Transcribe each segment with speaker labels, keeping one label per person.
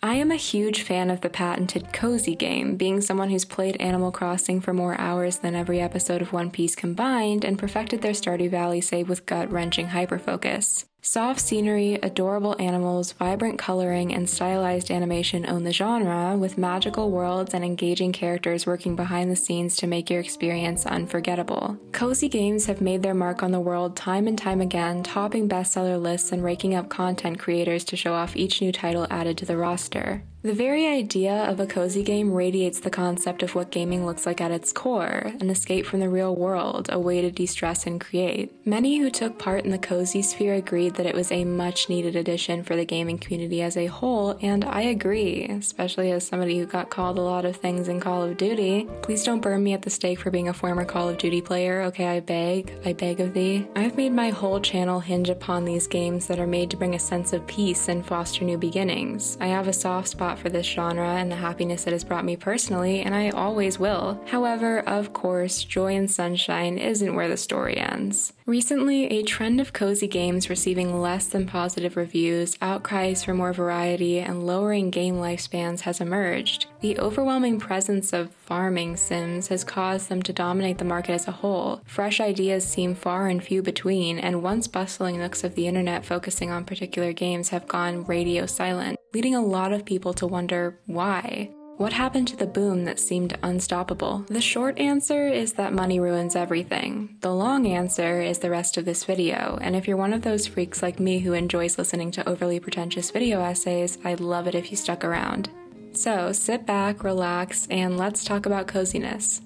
Speaker 1: I am a huge fan of the patented cozy game, being someone who's played Animal Crossing for more hours than every episode of One Piece combined and perfected their Stardew Valley save with gut wrenching hyperfocus. Soft scenery, adorable animals, vibrant coloring, and stylized animation own the genre, with magical worlds and engaging characters working behind the scenes to make your experience unforgettable. Cozy games have made their mark on the world time and time again, topping bestseller lists and raking up content creators to show off each new title added to the roster. The very idea of a cozy game radiates the concept of what gaming looks like at its core an escape from the real world, a way to de stress and create. Many who took part in the cozy sphere agreed that it was a much needed addition for the gaming community as a whole, and I agree, especially as somebody who got called a lot of things in Call of Duty. Please don't burn me at the stake for being a former Call of Duty player, okay? I beg, I beg of thee. I've made my whole channel hinge upon these games that are made to bring a sense of peace and foster new beginnings. I have a soft spot for this genre and the happiness it has brought me personally, and I always will. However, of course, joy and sunshine isn't where the story ends. Recently, a trend of cozy games receiving less than positive reviews, outcries for more variety, and lowering game lifespans has emerged. The overwhelming presence of farming sims has caused them to dominate the market as a whole. Fresh ideas seem far and few between, and once bustling nooks of the internet focusing on particular games have gone radio silent, leading a lot of people to wonder why. What happened to the boom that seemed unstoppable? The short answer is that money ruins everything. The long answer is the rest of this video, and if you're one of those freaks like me who enjoys listening to overly pretentious video essays, I'd love it if you stuck around. So sit back, relax, and let's talk about coziness.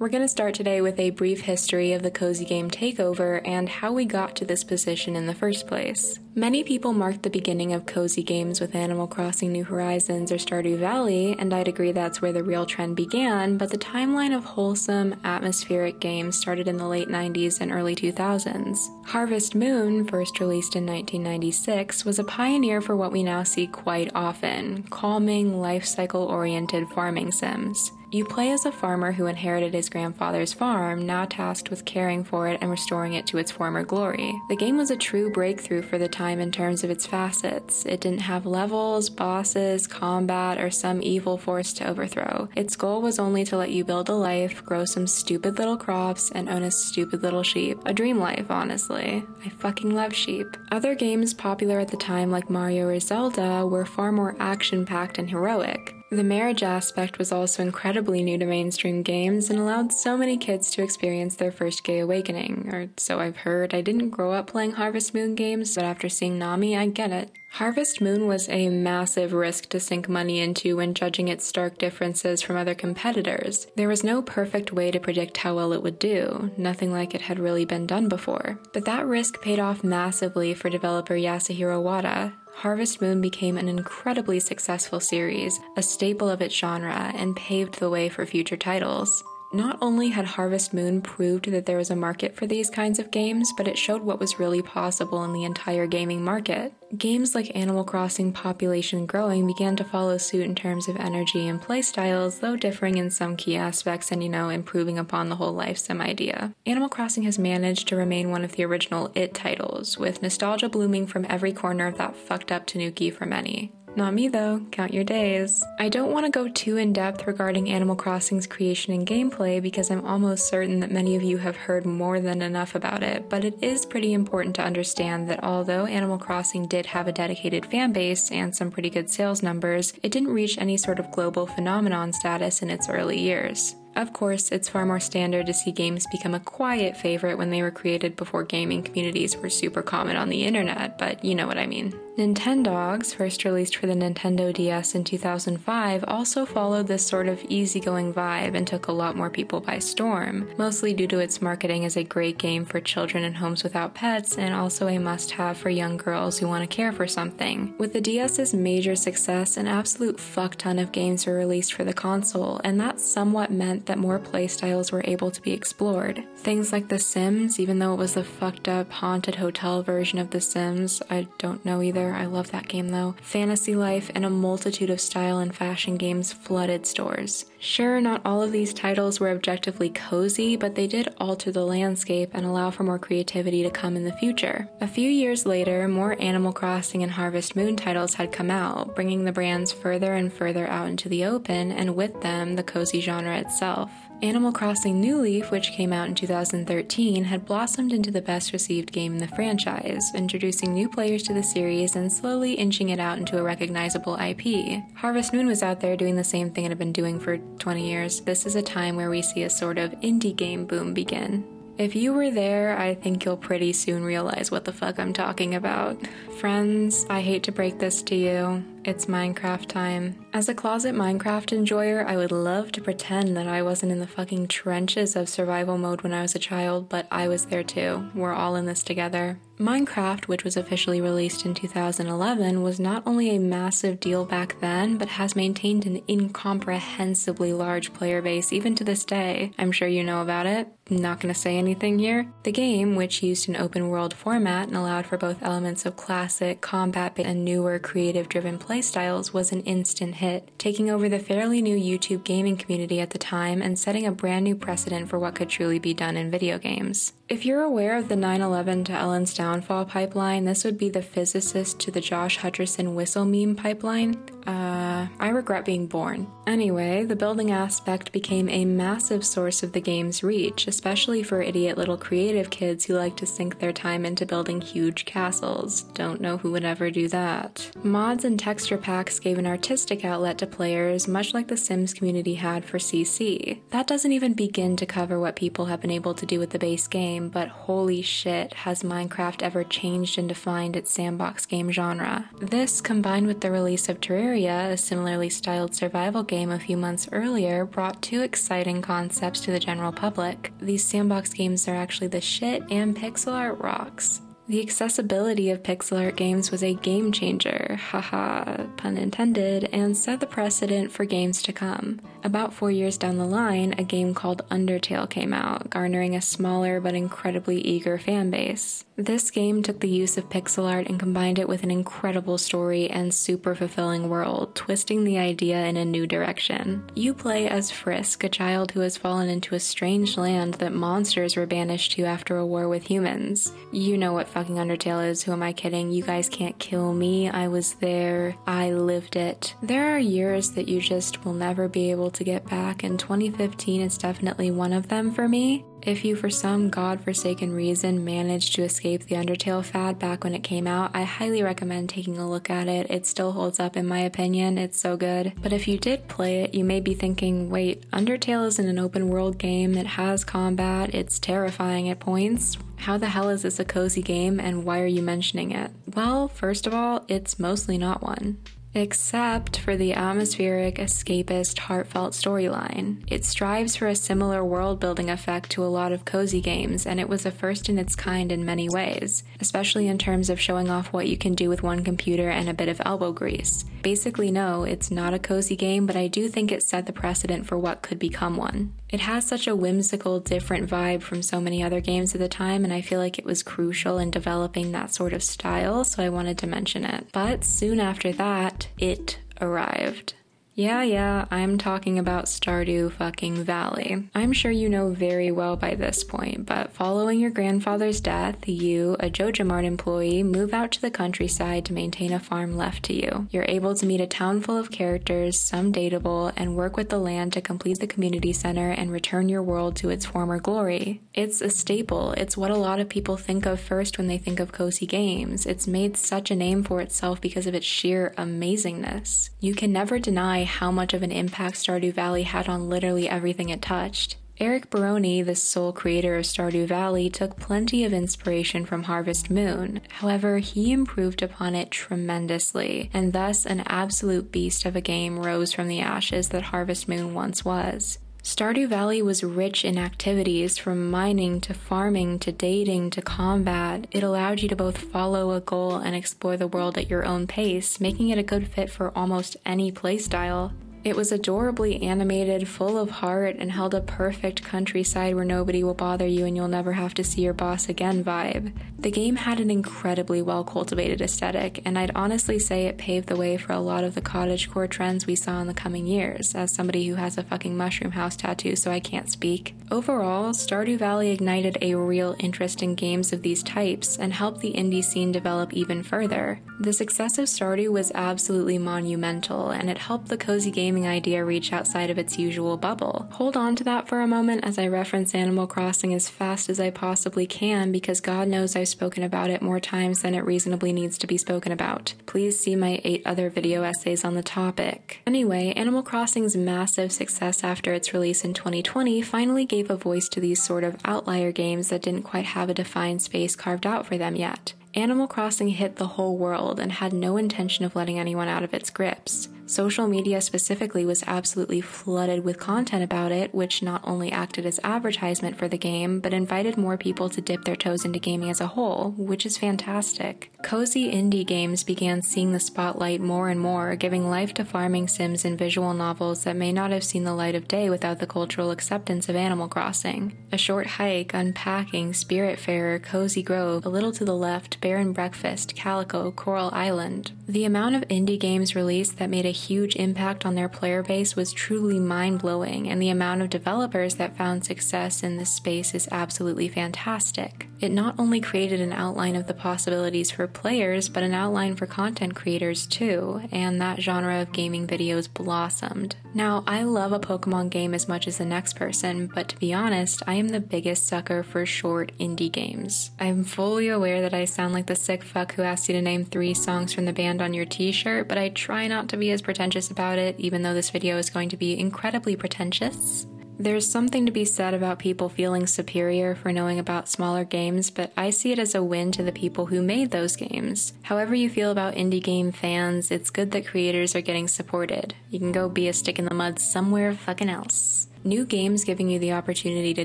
Speaker 1: We're going to start today with a brief history of the cozy game takeover and how we got to this position in the first place. Many people marked the beginning of cozy games with Animal Crossing New Horizons or Stardew Valley, and I'd agree that's where the real trend began, but the timeline of wholesome, atmospheric games started in the late 90s and early 2000s. Harvest Moon, first released in 1996, was a pioneer for what we now see quite often calming, life cycle oriented farming sims. You play as a farmer who inherited his grandfather's farm, now tasked with caring for it and restoring it to its former glory. The game was a true breakthrough for the time in terms of its facets. It didn't have levels, bosses, combat, or some evil force to overthrow. Its goal was only to let you build a life, grow some stupid little crops, and own a stupid little sheep. A dream life, honestly. I fucking love sheep. Other games popular at the time, like Mario or Zelda, were far more action packed and heroic. The marriage aspect was also incredibly new to mainstream games and allowed so many kids to experience their first gay awakening, or so I've heard. I didn't grow up playing Harvest Moon games, but after seeing Nami, I get it. Harvest Moon was a massive risk to sink money into when judging its stark differences from other competitors. There was no perfect way to predict how well it would do, nothing like it had really been done before. But that risk paid off massively for developer Yasuhiro Wada, Harvest Moon became an incredibly successful series, a staple of its genre, and paved the way for future titles. Not only had Harvest Moon proved that there was a market for these kinds of games, but it showed what was really possible in the entire gaming market. Games like Animal Crossing Population Growing began to follow suit in terms of energy and playstyles, though differing in some key aspects and, you know, improving upon the whole life sim idea. Animal Crossing has managed to remain one of the original IT titles, with nostalgia blooming from every corner of that fucked up Tanuki for many. Not me though, count your days. I don't want to go too in depth regarding Animal Crossing's creation and gameplay because I'm almost certain that many of you have heard more than enough about it, but it is pretty important to understand that although Animal Crossing did have a dedicated fan base and some pretty good sales numbers, it didn't reach any sort of global phenomenon status in its early years. Of course, it's far more standard to see games become a quiet favorite when they were created before gaming communities were super common on the internet, but you know what I mean. Nintendogs, first released for the Nintendo DS in 2005, also followed this sort of easygoing vibe and took a lot more people by storm, mostly due to its marketing as a great game for children in homes without pets and also a must have for young girls who want to care for something. With the DS's major success, an absolute fuck ton of games were released for the console, and that somewhat meant that more playstyles were able to be explored. Things like The Sims, even though it was the fucked up haunted hotel version of The Sims, I don't know either. I love that game though. Fantasy Life and a multitude of style and fashion games flooded stores. Sure, not all of these titles were objectively cozy, but they did alter the landscape and allow for more creativity to come in the future. A few years later, more Animal Crossing and Harvest Moon titles had come out, bringing the brands further and further out into the open, and with them, the cozy genre itself. Animal Crossing New Leaf, which came out in 2013, had blossomed into the best received game in the franchise, introducing new players to the series and slowly inching it out into a recognizable IP. Harvest Moon was out there doing the same thing it had been doing for 20 years. This is a time where we see a sort of indie game boom begin. If you were there, I think you'll pretty soon realize what the fuck I'm talking about. Friends, I hate to break this to you. It's Minecraft time. As a closet Minecraft enjoyer, I would love to pretend that I wasn't in the fucking trenches of survival mode when I was a child, but I was there too. We're all in this together. Minecraft, which was officially released in 2011, was not only a massive deal back then, but has maintained an incomprehensibly large player base even to this day. I'm sure you know about it. I'm not gonna say anything here. The game, which used an open world format and allowed for both elements of classic, combat, and newer creative driven playstyles, was an instant hit, taking over the fairly new YouTube gaming community at the time and setting a brand new precedent for what could truly be done in video games. If you're aware of the 9 11 to Ellen's downfall pipeline, this would be the physicist to the Josh Hutcherson whistle meme pipeline. Uh, I regret being born. Anyway, the building aspect became a massive source of the game's reach, especially for idiot little creative kids who like to sink their time into building huge castles. Don't know who would ever do that. Mods and texture packs gave an artistic outlet to players, much like the Sims community had for CC. That doesn't even begin to cover what people have been able to do with the base game, but holy shit, has Minecraft ever changed and defined its sandbox game genre. This, combined with the release of Terraria, a similarly styled survival game a few months earlier, brought two exciting concepts to the general public. These sandbox games are actually the shit, and pixel art rocks. The accessibility of pixel art games was a game changer, haha, pun intended, and set the precedent for games to come. About four years down the line, a game called Undertale came out, garnering a smaller but incredibly eager fan base. This game took the use of pixel art and combined it with an incredible story and super fulfilling world, twisting the idea in a new direction. You play as Frisk, a child who has fallen into a strange land that monsters were banished to after a war with humans. You know what fucking Undertale is, who am I kidding? You guys can't kill me. I was there. I lived it. There are years that you just will never be able to get back, and 2015 is definitely one of them for me. If you, for some god-forsaken reason, managed to escape the Undertale fad back when it came out, I highly recommend taking a look at it. It still holds up in my opinion, it's so good. But if you did play it, you may be thinking, wait, Undertale isn't an open world game, it has combat, it's terrifying at points. How the hell is this a cozy game and why are you mentioning it? Well, first of all, it's mostly not one except for the atmospheric, escapist, heartfelt storyline. It strives for a similar world building effect to a lot of cozy games, and it was a first in its kind in many ways, especially in terms of showing off what you can do with one computer and a bit of elbow grease. Basically, no, it's not a cozy game, but I do think it set the precedent for what could become one. It has such a whimsical, different vibe from so many other games at the time, and I feel like it was crucial in developing that sort of style, so I wanted to mention it. But soon after that, it arrived. Yeah, yeah, I'm talking about Stardew fucking Valley. I'm sure you know very well by this point, but following your grandfather's death, you, a JojaMart employee, move out to the countryside to maintain a farm left to you. You're able to meet a town full of characters, some dateable, and work with the land to complete the community center and return your world to its former glory. It's a staple. It's what a lot of people think of first when they think of cozy games. It's made such a name for itself because of its sheer amazingness. You can never deny how much of an impact Stardew Valley had on literally everything it touched. Eric Barone, the sole creator of Stardew Valley, took plenty of inspiration from Harvest Moon. However, he improved upon it tremendously, and thus an absolute beast of a game rose from the ashes that Harvest Moon once was. Stardew Valley was rich in activities from mining to farming to dating to combat. It allowed you to both follow a goal and explore the world at your own pace, making it a good fit for almost any playstyle. It was adorably animated, full of heart, and held a perfect countryside where nobody will bother you and you'll never have to see your boss again vibe. The game had an incredibly well cultivated aesthetic, and I'd honestly say it paved the way for a lot of the cottagecore trends we saw in the coming years, as somebody who has a fucking mushroom house tattoo, so I can't speak. Overall, Stardew Valley ignited a real interest in games of these types and helped the indie scene develop even further. The success of Stardew was absolutely monumental, and it helped the cozy gaming idea reach outside of its usual bubble. Hold on to that for a moment as I reference Animal Crossing as fast as I possibly can because God knows I've spoken about it more times than it reasonably needs to be spoken about. Please see my eight other video essays on the topic. Anyway, Animal Crossing's massive success after its release in 2020 finally gave a voice to these sort of outlier games that didn't quite have a defined space carved out for them yet. Animal Crossing hit the whole world and had no intention of letting anyone out of its grips. Social media specifically was absolutely flooded with content about it, which not only acted as advertisement for the game, but invited more people to dip their toes into gaming as a whole, which is fantastic. Cozy indie games began seeing the spotlight more and more, giving life to farming sims and visual novels that may not have seen the light of day without the cultural acceptance of Animal Crossing. A short hike, unpacking, Spiritfarer, Cozy Grove, a little to the left, and Breakfast, Calico, Coral Island. The amount of indie games released that made a huge impact on their player base was truly mind blowing, and the amount of developers that found success in this space is absolutely fantastic. It not only created an outline of the possibilities for players, but an outline for content creators too, and that genre of gaming videos blossomed. Now, I love a Pokemon game as much as the next person, but to be honest, I am the biggest sucker for short indie games. I'm fully aware that I sound like the sick fuck who asked you to name three songs from the band on your t shirt, but I try not to be as pretentious about it, even though this video is going to be incredibly pretentious. There's something to be said about people feeling superior for knowing about smaller games, but I see it as a win to the people who made those games. However, you feel about indie game fans, it's good that creators are getting supported. You can go be a stick in the mud somewhere fucking else. New games giving you the opportunity to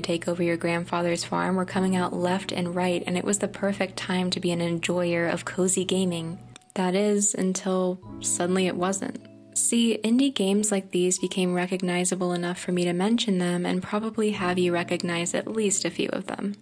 Speaker 1: take over your grandfather's farm were coming out left and right, and it was the perfect time to be an enjoyer of cozy gaming. That is, until suddenly it wasn't. See, indie games like these became recognizable enough for me to mention them and probably have you recognize at least a few of them.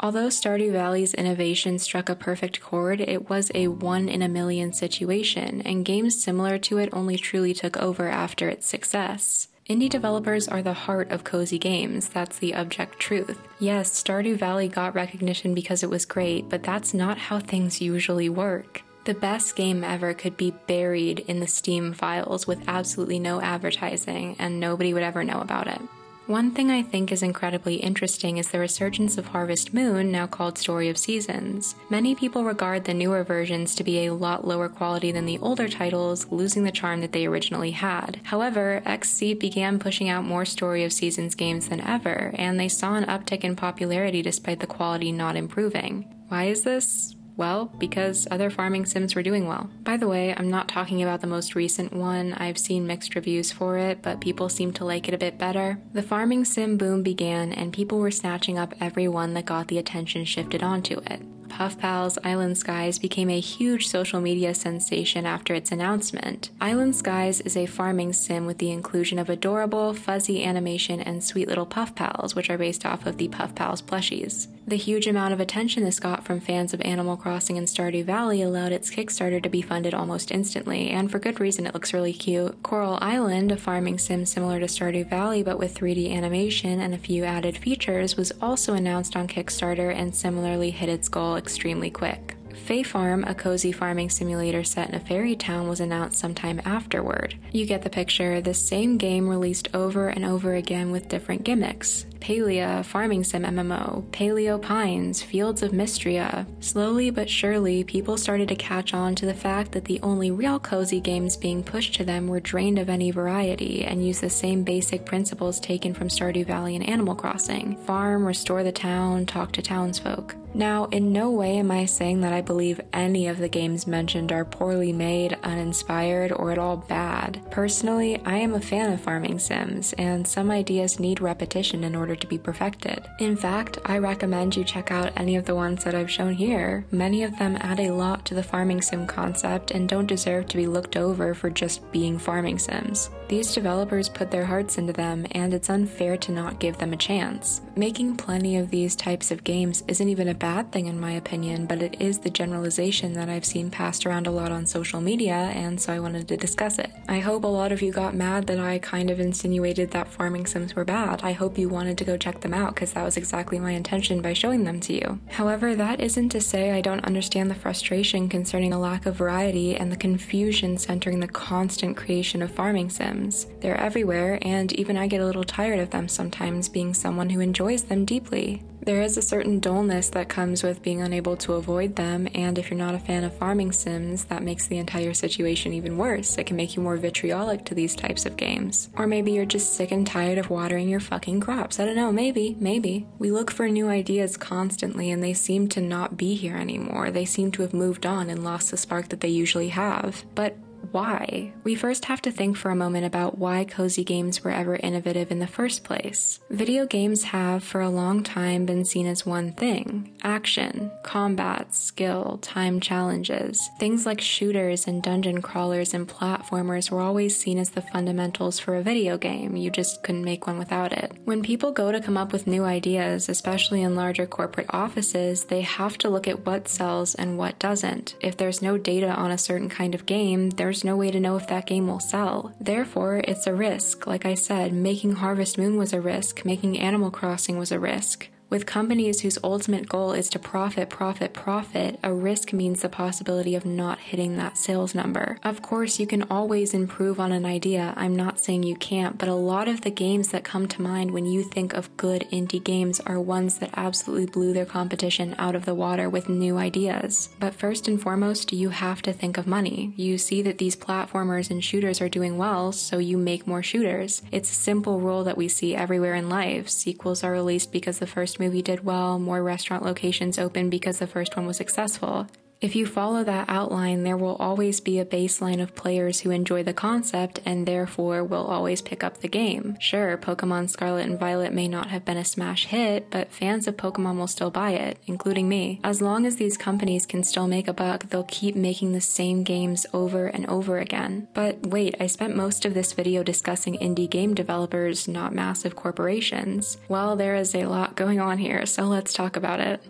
Speaker 1: Although Stardew Valley's innovation struck a perfect chord, it was a one in a million situation, and games similar to it only truly took over after its success. Indie developers are the heart of cozy games, that's the object truth. Yes, Stardew Valley got recognition because it was great, but that's not how things usually work. The best game ever could be buried in the Steam files with absolutely no advertising, and nobody would ever know about it. One thing I think is incredibly interesting is the resurgence of Harvest Moon, now called Story of Seasons. Many people regard the newer versions to be a lot lower quality than the older titles, losing the charm that they originally had. However, XSEED began pushing out more Story of Seasons games than ever, and they saw an uptick in popularity despite the quality not improving. Why is this? Well, because other farming sims were doing well. By the way, I'm not talking about the most recent one, I've seen mixed reviews for it, but people seem to like it a bit better. The farming sim boom began, and people were snatching up every one that got the attention shifted onto it. Puff Pals Island Skies became a huge social media sensation after its announcement. Island Skies is a farming sim with the inclusion of adorable, fuzzy animation and sweet little Puff Pals, which are based off of the Puff Pals plushies. The huge amount of attention this got from fans of Animal Crossing and Stardew Valley allowed its Kickstarter to be funded almost instantly, and for good reason, it looks really cute. Coral Island, a farming sim similar to Stardew Valley but with 3D animation and a few added features, was also announced on Kickstarter and similarly hit its goal extremely quick. Fae Farm, a cozy farming simulator set in a fairy town, was announced sometime afterward. You get the picture, the same game released over and over again with different gimmicks. Palia, Farming Sim MMO, Paleo Pines, Fields of Mystria. Slowly but surely, people started to catch on to the fact that the only real cozy games being pushed to them were drained of any variety and used the same basic principles taken from Stardew Valley and Animal Crossing farm, restore the town, talk to townsfolk. Now, in no way am I saying that I believe any of the games mentioned are poorly made, uninspired, or at all bad. Personally, I am a fan of farming sims, and some ideas need repetition in order to be perfected. In fact, I recommend you check out any of the ones that I've shown here. Many of them add a lot to the farming sim concept and don't deserve to be looked over for just being farming sims. These developers put their hearts into them, and it's unfair to not give them a chance. Making plenty of these types of games isn't even a bad thing in my opinion, but it is the generalization that I've seen passed around a lot on social media, and so I wanted to discuss it. I hope a lot of you got mad that I kind of insinuated that farming sims were bad. I hope you wanted to go check them out because that was exactly my intention by showing them to you. However, that isn't to say I don't understand the frustration concerning the lack of variety and the confusion centering the constant creation of farming sims. They're everywhere, and even I get a little tired of them sometimes being someone who enjoys them deeply. There is a certain dullness that comes with being unable to avoid them, and if you're not a fan of farming sims, that makes the entire situation even worse. It can make you more vitriolic to these types of games. Or maybe you're just sick and tired of watering your fucking crops. I don't know, maybe, maybe. We look for new ideas constantly, and they seem to not be here anymore. They seem to have moved on and lost the spark that they usually have. But why? We first have to think for a moment about why cozy games were ever innovative in the first place. Video games have, for a long time, been seen as one thing action, combat, skill, time challenges. Things like shooters and dungeon crawlers and platformers were always seen as the fundamentals for a video game. You just couldn't make one without it. When people go to come up with new ideas, especially in larger corporate offices, they have to look at what sells and what doesn't. If there's no data on a certain kind of game, there's no way to know if that game will sell. Therefore, it's a risk. Like I said, making Harvest Moon was a risk, making Animal Crossing was a risk. With companies whose ultimate goal is to profit, profit, profit, a risk means the possibility of not hitting that sales number. Of course, you can always improve on an idea. I'm not saying you can't, but a lot of the games that come to mind when you think of good indie games are ones that absolutely blew their competition out of the water with new ideas. But first and foremost, you have to think of money. You see that these platformers and shooters are doing well, so you make more shooters. It's a simple rule that we see everywhere in life. Sequels are released because the first movie did well, more restaurant locations opened because the first one was successful. If you follow that outline, there will always be a baseline of players who enjoy the concept and therefore will always pick up the game. Sure, Pokemon Scarlet and Violet may not have been a smash hit, but fans of Pokemon will still buy it, including me. As long as these companies can still make a buck, they'll keep making the same games over and over again. But wait, I spent most of this video discussing indie game developers, not massive corporations. Well, there is a lot going on here, so let's talk about it.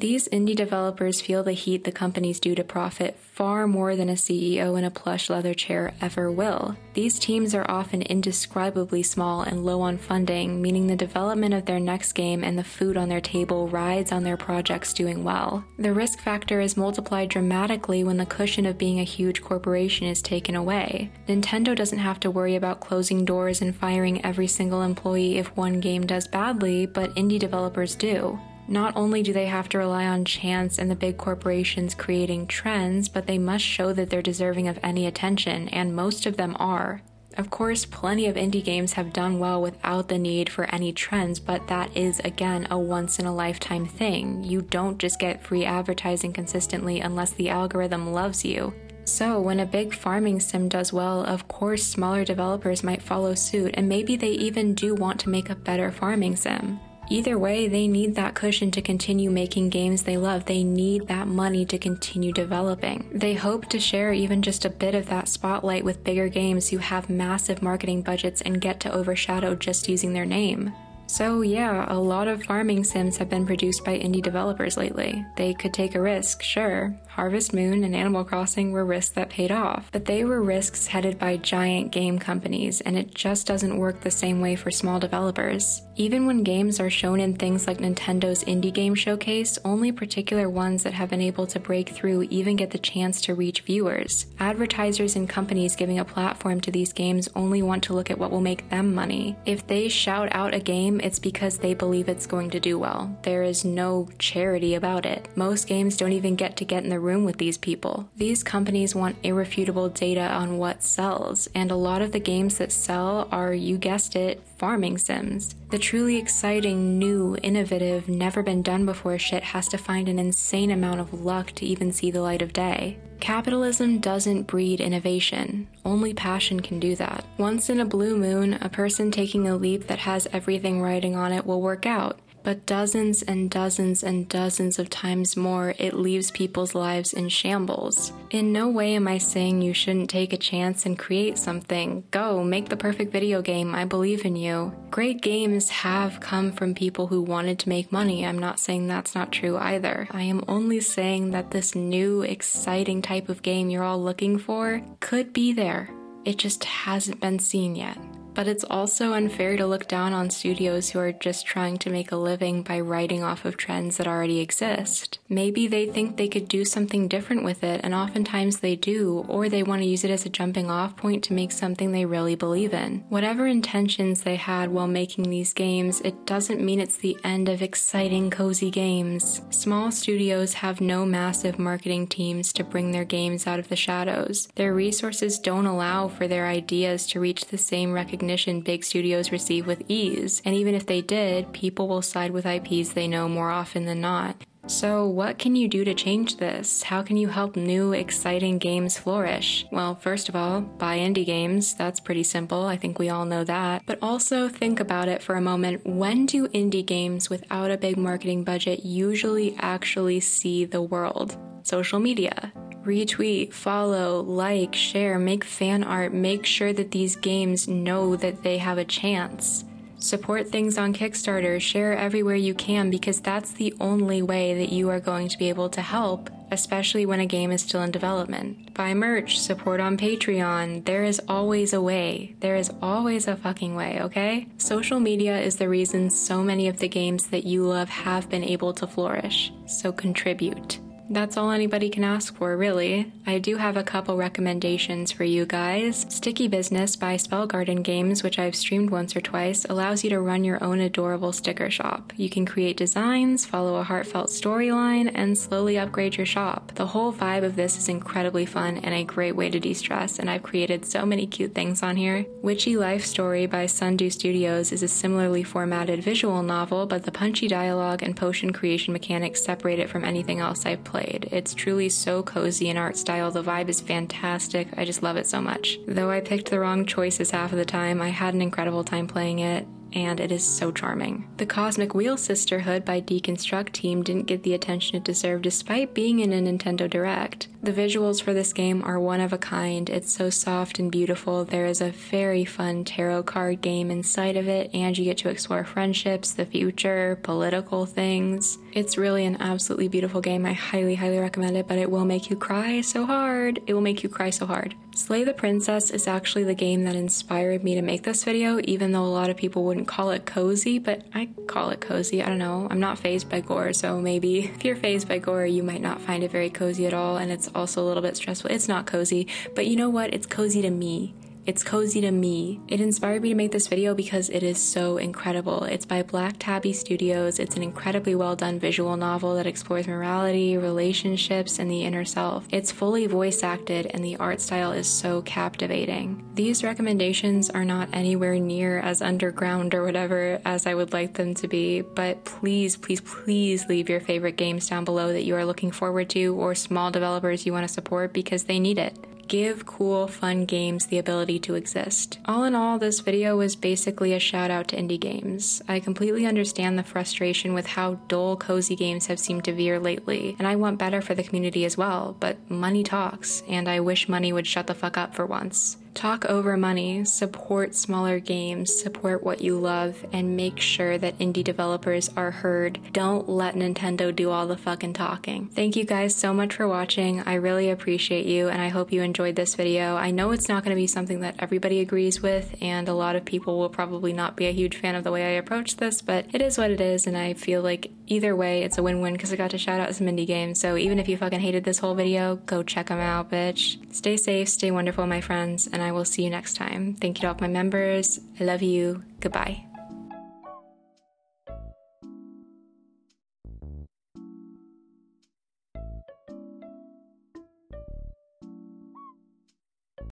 Speaker 1: These indie developers feel the heat the companies do to profit far more than a CEO in a plush leather chair ever will. These teams are often indescribably small and low on funding, meaning the development of their next game and the food on their table rides on their projects doing well. The risk factor is multiplied dramatically when the cushion of being a huge corporation is taken away. Nintendo doesn't have to worry about closing doors and firing every single employee if one game does badly, but indie developers do. Not only do they have to rely on chance and the big corporations creating trends, but they must show that they're deserving of any attention, and most of them are. Of course, plenty of indie games have done well without the need for any trends, but that is again a once in a lifetime thing. You don't just get free advertising consistently unless the algorithm loves you. So, when a big farming sim does well, of course, smaller developers might follow suit, and maybe they even do want to make a better farming sim. Either way, they need that cushion to continue making games they love. They need that money to continue developing. They hope to share even just a bit of that spotlight with bigger games who have massive marketing budgets and get to overshadow just using their name. So, yeah, a lot of farming sims have been produced by indie developers lately. They could take a risk, sure. Harvest Moon and Animal Crossing were risks that paid off, but they were risks headed by giant game companies, and it just doesn't work the same way for small developers. Even when games are shown in things like Nintendo's Indie Game Showcase, only particular ones that have been able to break through even get the chance to reach viewers. Advertisers and companies giving a platform to these games only want to look at what will make them money. If they shout out a game, it's because they believe it's going to do well. There is no charity about it. Most games don't even get to get in the room with these people. These companies want irrefutable data on what sells, and a lot of the games that sell are, you guessed it, farming sims. The truly exciting, new, innovative, never been done before shit has to find an insane amount of luck to even see the light of day. Capitalism doesn't breed innovation. Only passion can do that. Once in a blue moon, a person taking a leap that has everything riding on it will work out but dozens and dozens and dozens of times more, it leaves people's lives in shambles. In no way am I saying you shouldn't take a chance and create something. Go, make the perfect video game. I believe in you. Great games have come from people who wanted to make money. I'm not saying that's not true either. I am only saying that this new, exciting type of game you're all looking for could be there. It just hasn't been seen yet. But it's also unfair to look down on studios who are just trying to make a living by writing off of trends that already exist. Maybe they think they could do something different with it, and oftentimes they do, or they want to use it as a jumping off point to make something they really believe in. Whatever intentions they had while making these games, it doesn't mean it's the end of exciting, cozy games. Small studios have no massive marketing teams to bring their games out of the shadows. Their resources don't allow for their ideas to reach the same recognition recognition big studios receive with ease, and even if they did, people will side with IPs they know more often than not. So, what can you do to change this? How can you help new, exciting games flourish? Well, first of all, buy indie games. That's pretty simple. I think we all know that. But also think about it for a moment. When do indie games without a big marketing budget usually actually see the world? Social media retweet, follow, like, share, make fan art, make sure that these games know that they have a chance. Support things on Kickstarter, share everywhere you can because that's the only way that you are going to be able to help, especially when a game is still in development. Buy merch, support on Patreon. There is always a way. There is always a fucking way, okay? Social media is the reason so many of the games that you love have been able to flourish. So contribute. That's all anybody can ask for, really. I do have a couple recommendations for you guys. Sticky Business by Spell Garden Games, which I've streamed once or twice, allows you to run your own adorable sticker shop. You can create designs, follow a heartfelt storyline, and slowly upgrade your shop. The whole vibe of this is incredibly fun and a great way to de stress, and I've created so many cute things on here. Witchy Life Story by Sundew Studios is a similarly formatted visual novel, but the punchy dialogue and potion creation mechanics separate it from anything else I've played played. It's truly so cozy in art style. The vibe is fantastic. I just love it so much. Though I picked the wrong choices half of the time, I had an incredible time playing it and it is so charming. The Cosmic Wheel Sisterhood by Deconstructeam didn't get the attention it deserved despite being in a Nintendo Direct. The visuals for this game are one of a kind. It's so soft and beautiful. There is a very fun tarot card game inside of it, and you get to explore friendships, the future, political things. It's really an absolutely beautiful game. I highly, highly recommend it, but it will make you cry so hard. It will make you cry so hard. Slay the Princess is actually the game that inspired me to make this video, even though a lot of people wouldn't call it cozy, but I call it cozy. I don't know. I'm not phased by gore, so maybe if you're phased by gore, you might not find it very cozy at all, and it's also a little bit stressful. It's not cozy, but you know what? It's cozy to me. It's cozy to me. It inspired me to make this video because it is so incredible. It's by Black Tabby Studios. It's an incredibly well done visual novel that explores morality, relationships, and the inner self. It's fully voice acted and the art style is so captivating. These recommendations are not anywhere near as underground or whatever as I would like them to be, but please, please, please leave your favorite games down below that you are looking forward to or small developers you want to support because they need it give cool, fun games the ability to exist. All in all, this video was basically a shout out to indie games. I completely understand the frustration with how dull cozy games have seemed to veer lately, and I want better for the community as well, but money talks, and I wish money would shut the fuck up for once. Talk over money, support smaller games, support what you love, and make sure that indie developers are heard. Don't let Nintendo do all the fucking talking. Thank you guys so much for watching. I really appreciate you, and I hope you enjoyed this video. I know it's not going to be something that everybody agrees with, and a lot of people will probably not be a huge fan of the way I approach this, but it is what it is, and I feel like either way, it's a win-win because I got to shout out some indie games. So even if you fucking hated this whole video, go check them out, bitch. Stay safe, stay wonderful, my friends, and I will see you next time. Thank you to all my members. I love you. Goodbye.